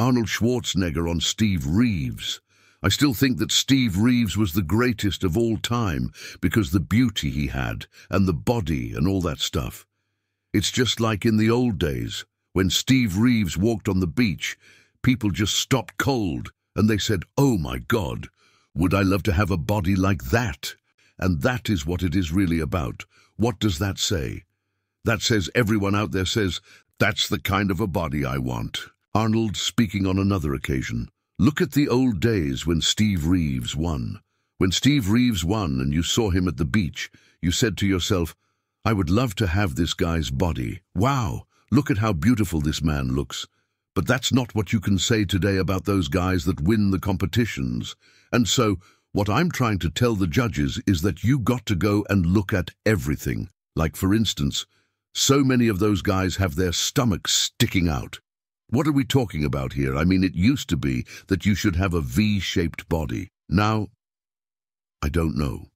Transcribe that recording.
Arnold Schwarzenegger on Steve Reeves. I still think that Steve Reeves was the greatest of all time because the beauty he had and the body and all that stuff. It's just like in the old days when Steve Reeves walked on the beach, people just stopped cold and they said, Oh my God, would I love to have a body like that? And that is what it is really about. What does that say? That says everyone out there says, that's the kind of a body I want. Arnold speaking on another occasion. Look at the old days when Steve Reeves won. When Steve Reeves won and you saw him at the beach, you said to yourself, I would love to have this guy's body. Wow, look at how beautiful this man looks. But that's not what you can say today about those guys that win the competitions. And so, what I'm trying to tell the judges is that you got to go and look at everything. Like, for instance, so many of those guys have their stomachs sticking out. What are we talking about here? I mean, it used to be that you should have a V-shaped body. Now, I don't know.